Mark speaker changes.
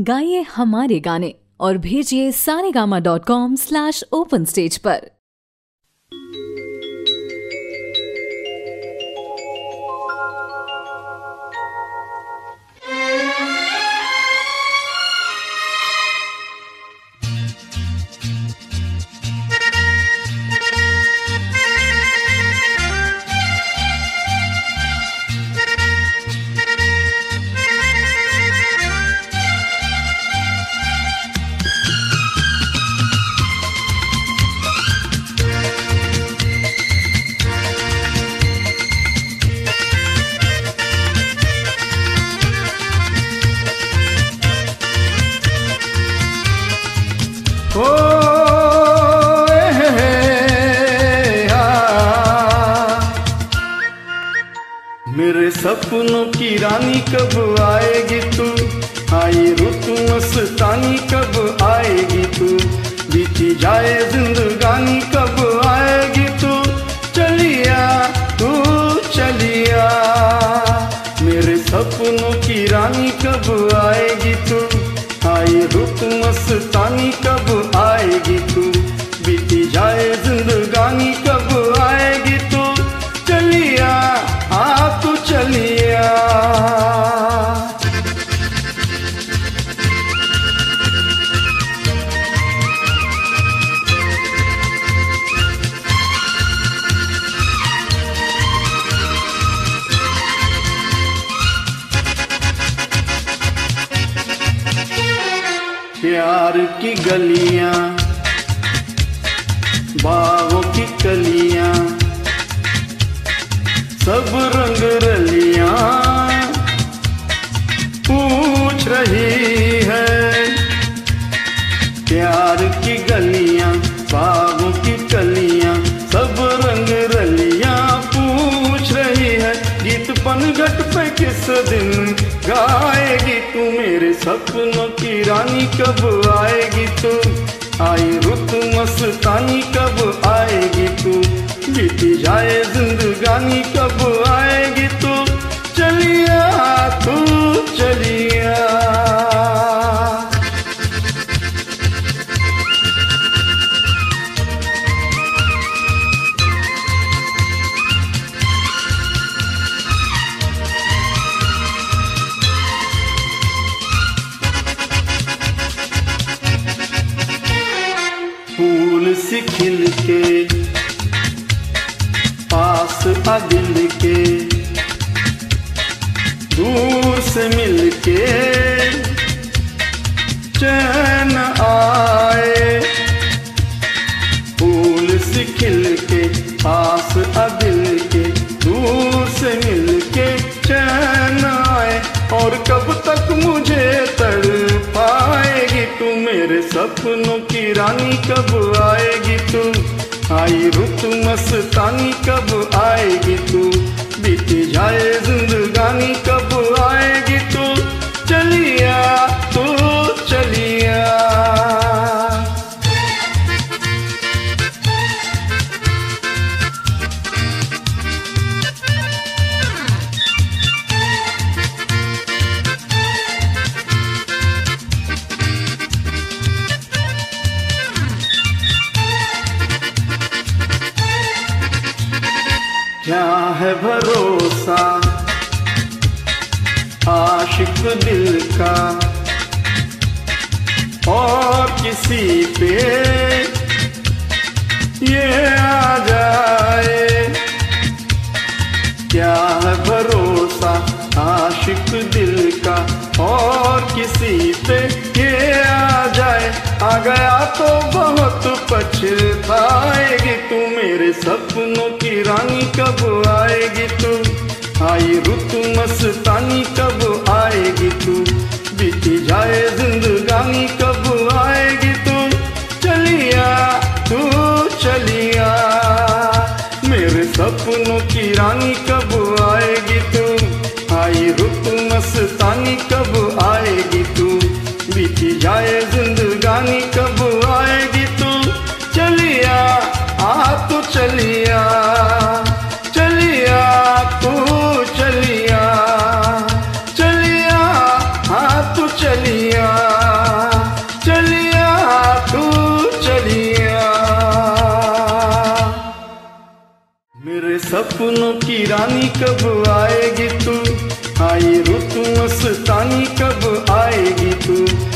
Speaker 1: गाइए हमारे गाने और भेजिए Saregama dot com slash open stage पर।
Speaker 2: सपनों की रानी कब आएगी तू? आई रुतु मस्तानी कब आएगी तू? बीती जाए जिंदगानी कब आएगी तू? चलिया तू चलिया। मेरे सपनों की रानी कब आएगी तू? आई रुत मस्तानी कब आएगी तू? प्यार की गलियाँ बागों की कलियाँ, सब रंग रलियाँ पूछ रही है। प्यार की गलियाँ बागों की कलियाँ, सब रंग रलियाँ पूछ रही है। गीत पनघट पे किस दिन गाएगी तू मेरे सपनों? कब आएगी तू? आई रुत मस्तानी कब आएगी तू? बीती जाए जिंदगानी फूल सिखिल के पास अगिल के दूर से मिल के चैन आए सपनों की रानी कब आएगी तू आई रुत मस्तानी कब आएगी तू बीती जाए जिंदगानी कब है भरोसा, आशिक दिल का। और किसी पे ये आ जाए। क्या है भरोसा, आशिक दिल का? और किसी पे ये आ जाए। आ गया तो पछताएगी तू मेरे सपनों की रानी, कब आएगी तू? आई रुत मस्तानी, कब आएगी तू? बीती जाए जिंदगानी, कब आएगी तू? चलिया तू चलिया। मेरे सपनों की रानी, कब आएगी तू? आई रुत मस्तानी, कब आएगी तू? बीती जाए जिंदगानी, कब आएगी चलिया चलिया तू चलिया चलिया हाँ तू चलिया चलिया तू चलिया। मेरे सपनों की रानी कब आएगी तू? आई रुतु मस्तानी कब आएगी तू?